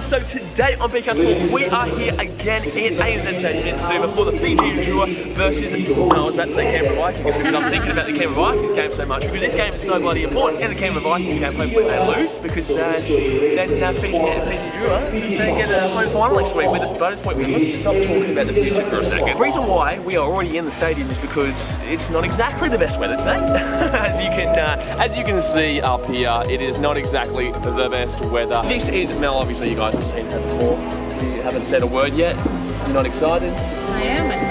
everyone, so today on BK Sport we are here again in ANZ Stadium in Suva for the Fiji Drua versus, no, I was about to say Canberra Vikings because I'm thinking about the Canberra Vikings game so much because this game is so bloody important and the Canberra Vikings game hopefully they lose because uh, then uh, Fiji, Fiji Drua they get a home final next week with a bonus point. Let's stop talking about the future for a second. The reason why we are already in the stadium is because it's not exactly the best weather today. as you can uh, as you can see up here, it is not exactly the best weather. This is Mel, obviously you guys have seen her before. You haven't said a word yet. You're not excited? I am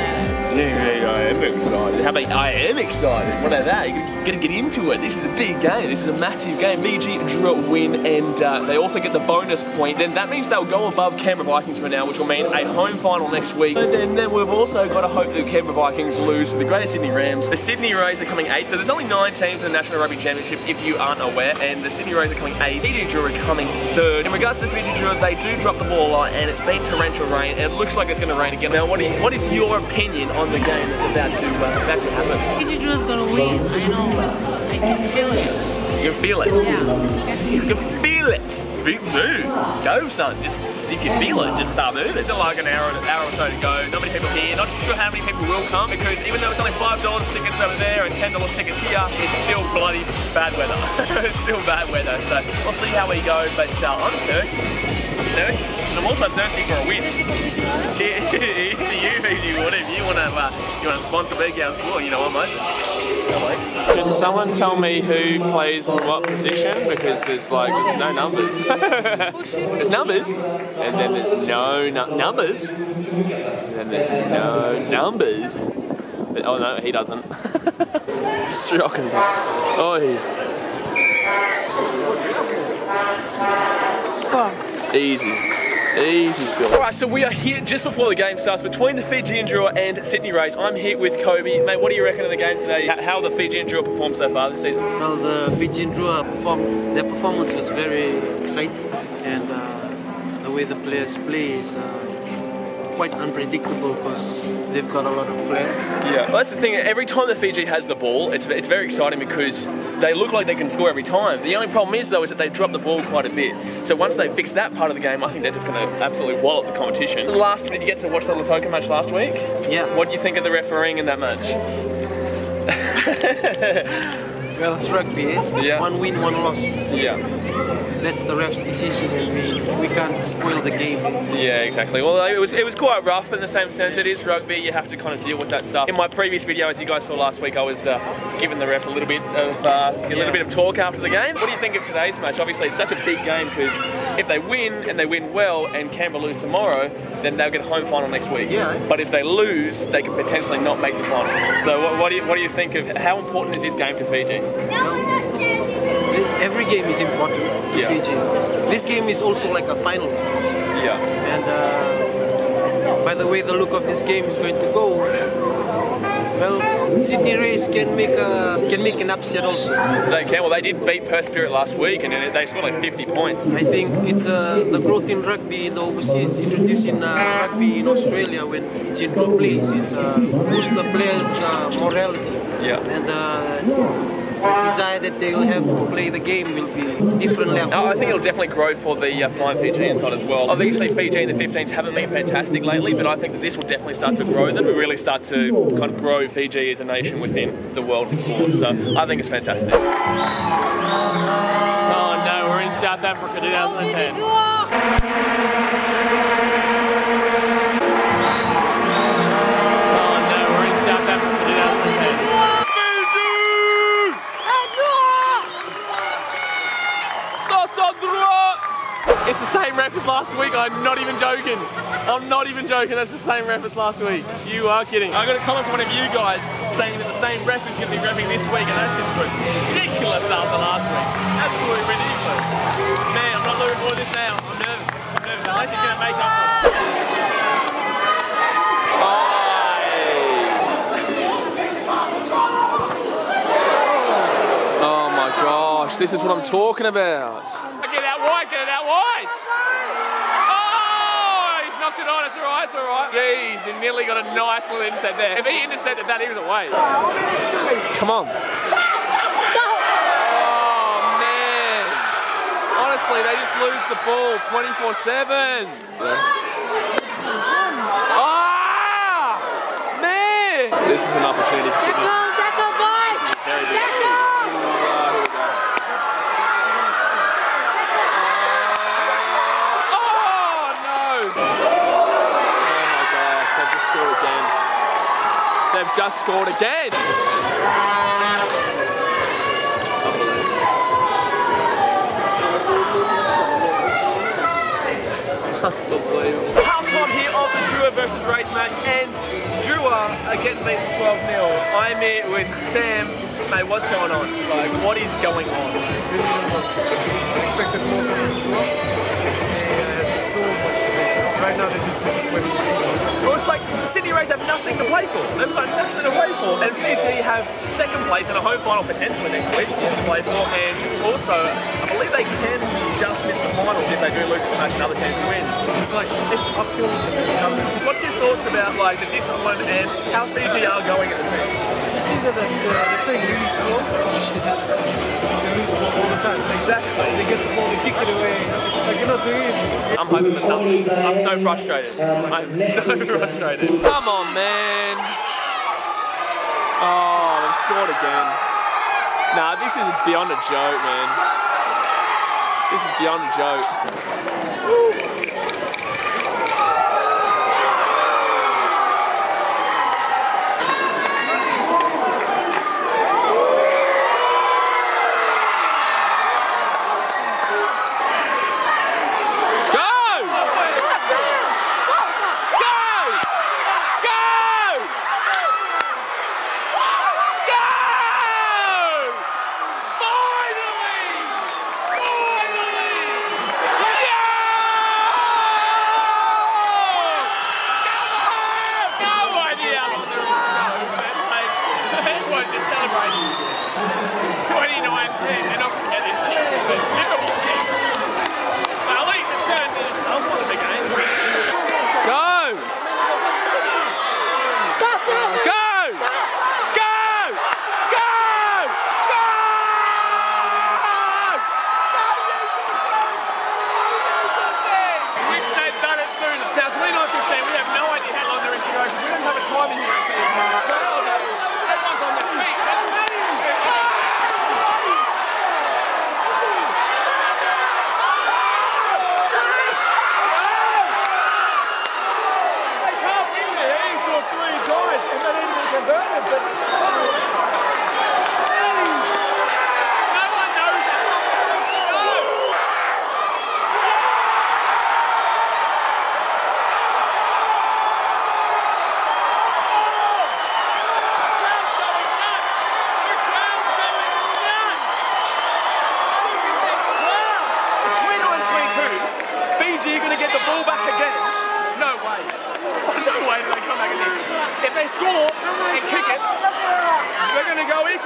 I am excited. How about I am excited? What about that? You're gonna get into it. This is a big game. This is a massive game. Fiji Drua win, and uh, they also get the bonus point. Then that means they'll go above Canberra Vikings for now, which will mean a home final next week. And then, then we've also got to hope that Canberra Vikings lose to the Greater Sydney Rams. The Sydney Rays are coming eighth. So there's only nine teams in the National Rugby Championship, if you aren't aware, and the Sydney Rays are coming eighth. Fiji Drua are coming third. In regards to the Fiji Drua, they do drop the ball a lot, and it's been torrential rain, and it looks like it's going to rain again. Now, what, you, what is your opinion on the game is about to uh, about to happen? Fiji Drua is gonna win. I know. I can feel it. You can feel it. Yeah. You can feel it. Feel move. Go, son. Just, just if you feel it, just start moving. Still like an hour, an hour or so to go. Not many people here. Not too sure how many people will come because even though it's only five dollars tickets over there and ten dollars tickets here, it's still bloody bad weather. it's still bad weather. So we'll see how we go. But uh, I'm thirsty. Thirsty. And I'm also thirsty for a win. Here's to you, Fiji. What if you want to uh, you want to sponsor Big House Sport? You know what, mate? Can someone tell me who plays in what position? Because there's like there's no numbers. there's numbers, and then there's no nu- numbers, and then there's no numbers. But, oh no, he doesn't. Shocking box. Oh, easy, easy still. Alright, so we are here just before the game starts between the Fijian Drua and Sydney Rays. I'm here with Kobe. Mate, what do you reckon of the game today? How- How the Fijian Drua performed so far this season? Well, the Fijian Drua perform, their performance was very exciting, and uh, the way the players play is uh, quite unpredictable because they've got a lot of flares. Yeah. Well, that's the thing. Every time the Fiji has the ball, it's, it's very exciting because they look like they can score every time. The only problem is, though, is that they drop the ball quite a bit. So once they fix that part of the game, I think they're just going to absolutely wallop the competition. Last, did you get to watch the Lautoka match last week? Yeah. What do you think of the refereeing in that match? Well, it's rugby, eh? Yeah. One win, one loss. Yeah. That's the ref's decision, and we, we can't spoil the game. Yeah, exactly. Well, it was it was quite rough, in the same sense, it is rugby. You have to kind of deal with that stuff. In my previous video, as you guys saw last week, I was uh, giving the refs a little bit of uh, a little Yeah. bit of talk after the game. What do you think of today's match? Obviously, it's such a big game because if they win and they win well, and Canberra lose tomorrow, then they'll get a home final next week. Yeah. But if they lose, they can potentially not make the final. So, what, what do you what do you think of how important is this game to Fiji? Every game is important to Yeah. Fiji. This game is also like a final. Yeah. And uh, by the way, the look of this game is going to go. Well, Sydney Rays can make a can make an upset also. They can. Well, they did beat Perth Spirit last week, and they scored like 50 points. I think it's uh, the growth in rugby the overseas, introducing uh, rugby in Australia when Group plays, is uh, boost the players' uh, morality. Yeah. And uh, the desire that they will have to play the game will be different level. Oh, I think it'll definitely grow for the uh, Flying Fijian side as well. Obviously, Fiji and the 15s haven't been fantastic lately, but I think that this will definitely start to grow them and really start to kind of grow Fiji as a nation within the world of sport. So I think it's fantastic. Oh no, we're in South Africa 2010. Last week. I'm not even joking. I'm not even joking. That's the same ref as last week. You are kidding. I got a comment from one of you guys saying that the same ref is going to be repping this week, and that's just ridiculous after last week. Absolutely ridiculous. Man, I'm not looking forward to this now. I'm nervous. I'm nervous. Unless he's going to make up for it. Oh my gosh, this is what I'm talking about. Get out wide, get it out wide. Oh, he's knocked it It's all right, it's all right. Jeez, he nearly got a nice little intercept there. If he intercepted that, he was away. Come on. Oh, man. Honestly, they just lose the ball 24 7. Ah! Man! This is an opportunity for Sydney. Tackle, tackle, boys! Very big. Tackle! Ah, here we go. Oh no! Oh my gosh, they've just scored again. They've just scored again. Half time here of the Drua versus Rays match, and Drua are getting beaten 12 0. I'm here with Sam. Mate, what's going on? Like, what is going on? expected more from Right now they're just disappointed. Well, it's like Sydney Rays have nothing to play for. They've got nothing to play for. And Fiji have second place and a home final potentially next week to play for. And also, I believe they can just miss the finals if they do lose this match, another chance to win. It's like It's uphill. What's your thoughts about like the discipline and how Fiji are going at the team? The, the. They just lose the ball all the time. Exactly. They get the ball, they kick it away. Like you're not doing it. I'm hoping for something. I'm so frustrated. I'm so frustrated. Come on, man. Oh, they've scored again. Nah, this is beyond a joke, man. This is beyond a joke. Go!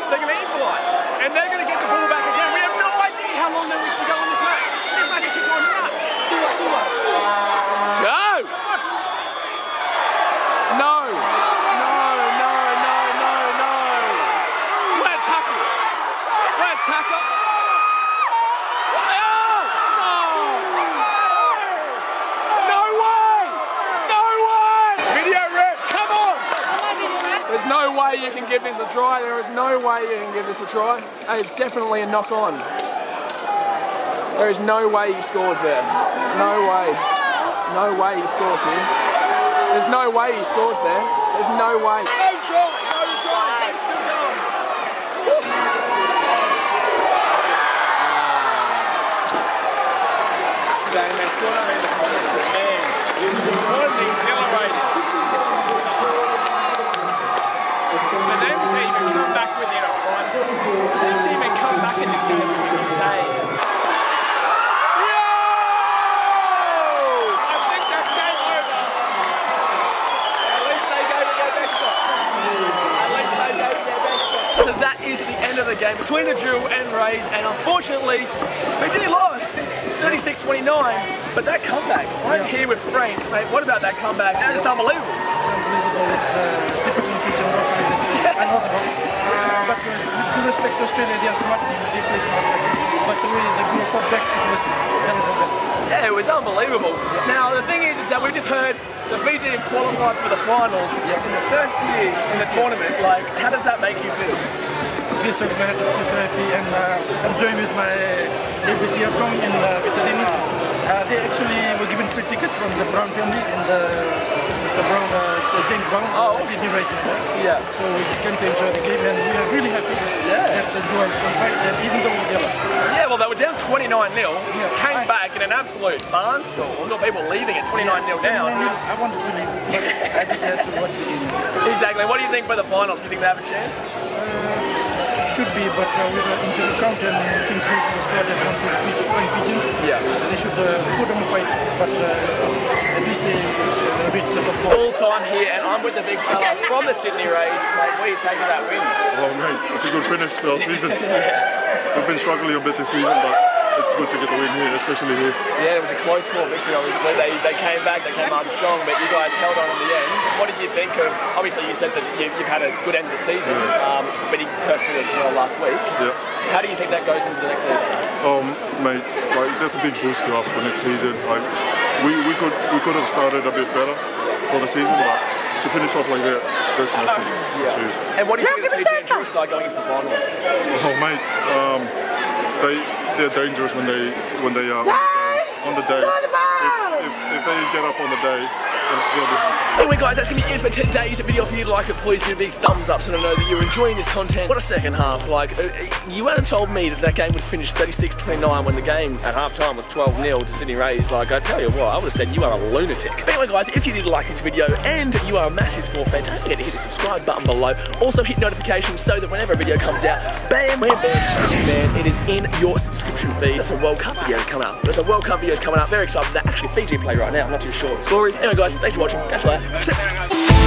Going to go equal. They're going to equalise, and they're going to get the ball back again. We have no idea how long there is to go in this match. This match is just gone nuts. Go! No! No, no, no, no, no! What a tackle! What a tackle! No way! No way! Video ref, come on! There's no way you can give this a try. There is no way you can give this a try. That is definitely a knock on. There is no way he scores there. No way. No way he scores here. There's no way he scores there. There's no way. No try, no try. Game's still going. They they scored on in the corners, but man, what an exhilarating. For them to even come back within a fight, for them to even come back in this game was insane. Yo! I think that's game over. At least they gave it their best shot. At least they gave it their best shot. So that is the end of the game between the Drua and Rays, and unfortunately, Fiji lost 36-29. But that comeback, I'm here with Frank. Mate, what about that comeback? That is unbelievable. It's unbelievable. It's uh, typical Fijian rock and it's unorthodox. But uh, with due respect to Australia, they are smart team. They play smart. but the way the group fought back, it was hell of a bet. Yeah, it was unbelievable. Now the thing is, is that we just heard the Fiji qualified for the finals in the first year in the tournament. Like, how does that make you feel? I feel so glad, I feel so happy, and uh, I'm joined with my here from in uh, Vitellini. Uh, they actually were given free tickets from the Brown family and uh, Mr. Brown, uh, James Brown, Oh, uh, Sydney Racing. Yeah. So we just came to enjoy the game, and we are really happy Yeah. that the qualified, and even though they lost. Yeah, well, they were down 29 0, Yeah. came I- back in an absolute barnstorm. We've got people leaving at 29 0 down. I wanted to leave, but I just had to watch the game. Exactly. What do you think for the finals? Do you think they have a chance? Should be, but uh, with the injury count and since most of the squad have gone to the Fiji, flying Fijians, Yeah. they should uh, put them a fight, but uh, at least they uh, reach the top four. All time here, and I'm with the big fella from the Sydney Rays. Mate, where are you taking that win? Well, mate, it's a good finish to our season. We've been struggling a bit this season, but it's good to get the win here, especially here. Yeah, it was a close fought victory, obviously. They, they came back, they came out strong, but you guys held on in the end. What did you think of, obviously you said that you, you've had a good end of the season, um, but he personally as well last week. Yeah. How do you think that goes into the next season? Um, mate, like that's a big boost to us for next season. Like we, we could we could have started a bit better for the season, but to finish off like that, that's massive. That's huge. And what do you think of the Fijian Drua side going into the finals? Oh, mate, um, they they're dangerous when they when they um, are on the day. On the day. If, if, if they get up on the day, Anyway, guys, that's to be it for today's video. If you'd like it, please give a big thumbs up so I know that you're enjoying this content. What a second half. Like, uh, you hadn't told me that that game would finish 36 29 when the game at halftime was 12 0 to Sydney Rays. Like, I tell you what, I would have said you are a lunatic. But anyway, guys, if you did like this video and you are a massive sport fan, don't forget to hit the subscribe button below. Also, hit notifications so that whenever a video comes out, bam, bam, bam, man, it is in your subscription feed. There's a World Cup videos coming up. There's a World Cup videos coming up. Very excited for that. Actually, Fiji play right now. I'm not too sure. the Stories. Anyway, thanks for watching. Catch you later.